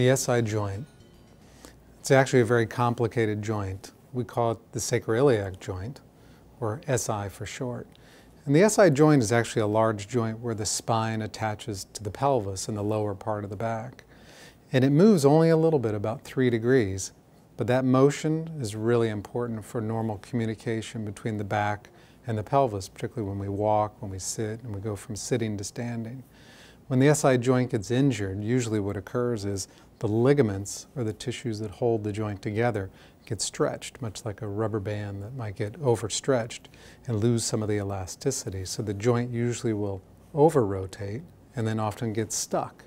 The SI joint, it's actually a very complicated joint. We call it the sacroiliac joint, or SI for short. And the SI joint is actually a large joint where the spine attaches to the pelvis in the lower part of the back. And it moves only a little bit, about three degrees, but that motion is really important for normal communication between the back and the pelvis, particularly when we walk, when we sit, and we go from sitting to standing. When the SI joint gets injured, usually what occurs is the ligaments or the tissues that hold the joint together get stretched, much like a rubber band that might get overstretched and lose some of the elasticity. So the joint usually will over rotate and then often get stuck.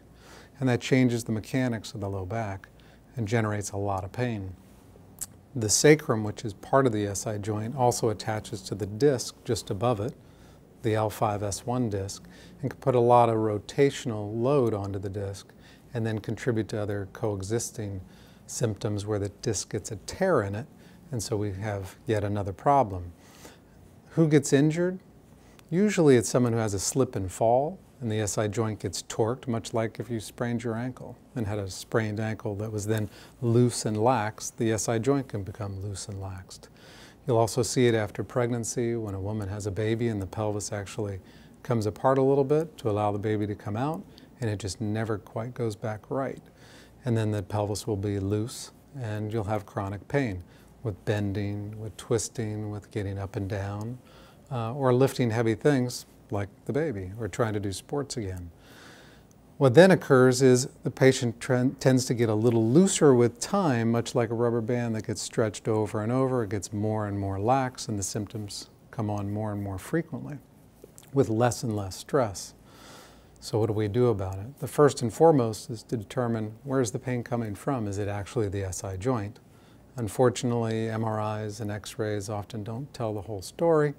And that changes the mechanics of the low back and generates a lot of pain. The sacrum, which is part of the SI joint, also attaches to the disc just above it the L5S1 disc and can put a lot of rotational load onto the disc and then contribute to other coexisting symptoms where the disc gets a tear in it and so we have yet another problem. Who gets injured? Usually it's someone who has a slip and fall and the SI joint gets torqued, much like if you sprained your ankle and had a sprained ankle that was then loose and lax, the SI joint can become loose and laxed. You'll also see it after pregnancy when a woman has a baby and the pelvis actually comes apart a little bit to allow the baby to come out and it just never quite goes back right. And then the pelvis will be loose and you'll have chronic pain with bending, with twisting, with getting up and down, uh, or lifting heavy things like the baby or trying to do sports again. What then occurs is the patient tends to get a little looser with time, much like a rubber band that gets stretched over and over. It gets more and more lax, and the symptoms come on more and more frequently with less and less stress. So what do we do about it? The first and foremost is to determine where is the pain coming from? Is it actually the SI joint? Unfortunately, MRIs and x-rays often don't tell the whole story,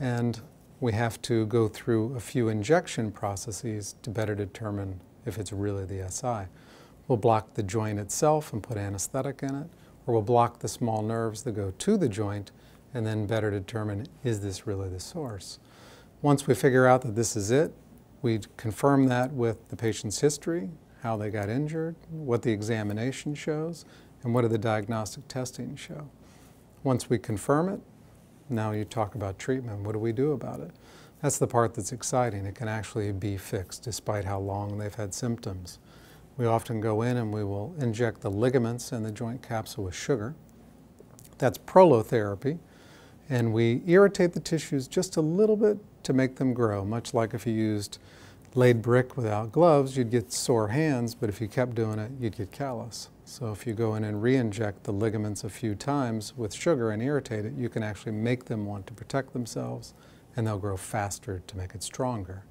and we have to go through a few injection processes to better determine if it's really the SI. We'll block the joint itself and put anesthetic in it, or we'll block the small nerves that go to the joint and then better determine is this really the source. Once we figure out that this is it, we confirm that with the patient's history, how they got injured, what the examination shows, and what do the diagnostic testing show. Once we confirm it, now you talk about treatment. What do we do about it? That's the part that's exciting. It can actually be fixed despite how long they've had symptoms. We often go in and we will inject the ligaments and the joint capsule with sugar. That's prolotherapy. And we irritate the tissues just a little bit to make them grow, much like if you used laid brick without gloves, you'd get sore hands, but if you kept doing it, you'd get callus. So if you go in and re-inject the ligaments a few times with sugar and irritate it, you can actually make them want to protect themselves and they'll grow faster to make it stronger.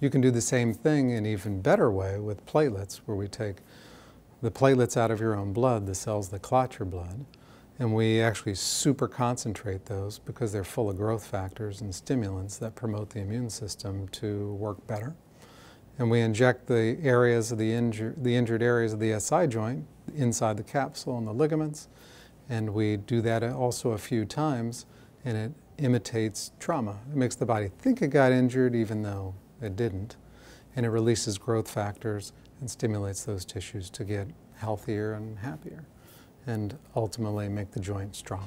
You can do the same thing in even better way with platelets, where we take the platelets out of your own blood, the cells that clot your blood, and we actually super concentrate those because they're full of growth factors and stimulants that promote the immune system to work better. And we inject the areas of the, the injured areas of the SI joint inside the capsule and the ligaments. And we do that also a few times, and it imitates trauma. It makes the body think it got injured even though it didn't. And it releases growth factors and stimulates those tissues to get healthier and happier and ultimately make the joint stronger.